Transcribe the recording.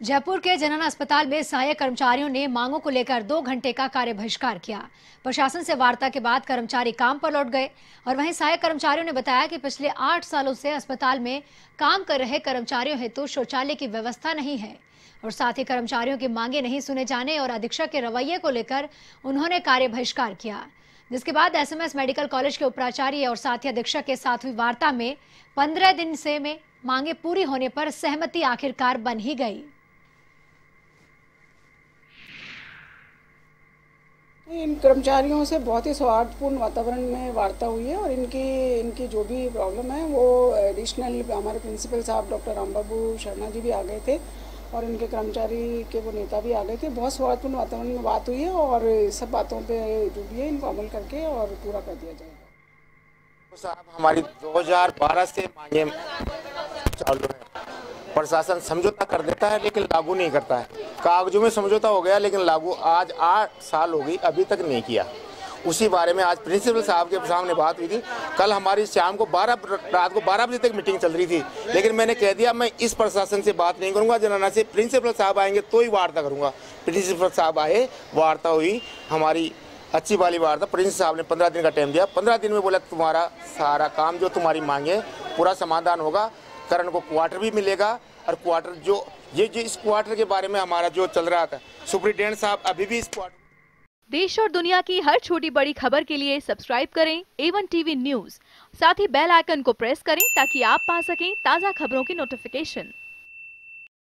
जयपुर के जनन अस्पताल में सहायक कर्मचारियों ने मांगों को लेकर दो घंटे का कार्य बहिष्कार किया। प्रशासन से वार्ता के बाद कर्मचारी काम पर लौट गए और वहीं सहायक कर्मचारियों ने बताया कि पिछले आठ सालों से अस्पताल में काम कर रहे कर्मचारियों हेतु तो शौचालय की व्यवस्था नहीं है और साथ ही कर्मचारियों की मांगे नहीं सुने जाने और अधीक्षक के रवैये को लेकर उन्होंने कार्य बहिष्कार किया। जिसके बाद एसएमएस मेडिकल कॉलेज के उपाचार्य और साथ अधीक्षक के साथ हुई वार्ता में पंद्रह दिन से में मांगे पूरी होने पर सहमति आखिरकार बन ही गई। इन कर्मचारियों से बहुत ही सौहार्दपूर्ण वातावरण में वार्ता हुई है और इनकी इनकी जो भी प्रॉब्लम है, वो एडिशनल हमारे प्रिंसिपल साहब डॉक्टर राम बाबू शर्मा जी भी आ गए थे और इनके कर्मचारी के वो नेता भी आ गए थे। बहुत सौहार्दपूर्ण वातावरण में बात हुई है और सब बातों पे जो भी है, इनको अमल करके और पूरा कर दिया जाएगा। साहब, हमारी 2012 से मांगे चालू है। प्रशासन समझौता कर देता है, लेकिन लागू नहीं करता है। कागजों में समझौता हो गया, लेकिन लागू आज आठ साल हो गई, अभी तक नहीं किया। उसी बारे में आज प्रिंसिपल साहब के सामने बात हुई थी। कल हमारी शाम को 12 रात को 12 बजे तक मीटिंग चल रही थी। लेकिन मैंने कह दिया, मैं इस प्रशासन से बात नहीं करूँगा, जनाना से प्रिंसिपल साहब आएँगे तो ही वार्ता करूँगा। प्रिंसिपल साहब आए, वार्ता हुई, हमारी अच्छी वाली वार्ता। प्रिंसिपल साहब ने पंद्रह दिन का टाइम दिया। पंद्रह दिन में बोला, तुम्हारा सारा काम जो तुम्हारी मांगे, पूरा समाधान होगा। करण को क्वार्टर भी मिलेगा और क्वार्टर जो, ये जो इस क्वार्टर के बारे में हमारा जो चल रहा था, सुप्रिटेंडेंट साहब अभी भी इस क्वार्टर देश और दुनिया की हर छोटी बड़ी खबर के लिए सब्सक्राइब करें एवन टीवी न्यूज़ साथ ही बेल आइकन को प्रेस करें ताकि आप पा सकें ताज़ा खबरों की नोटिफिकेशन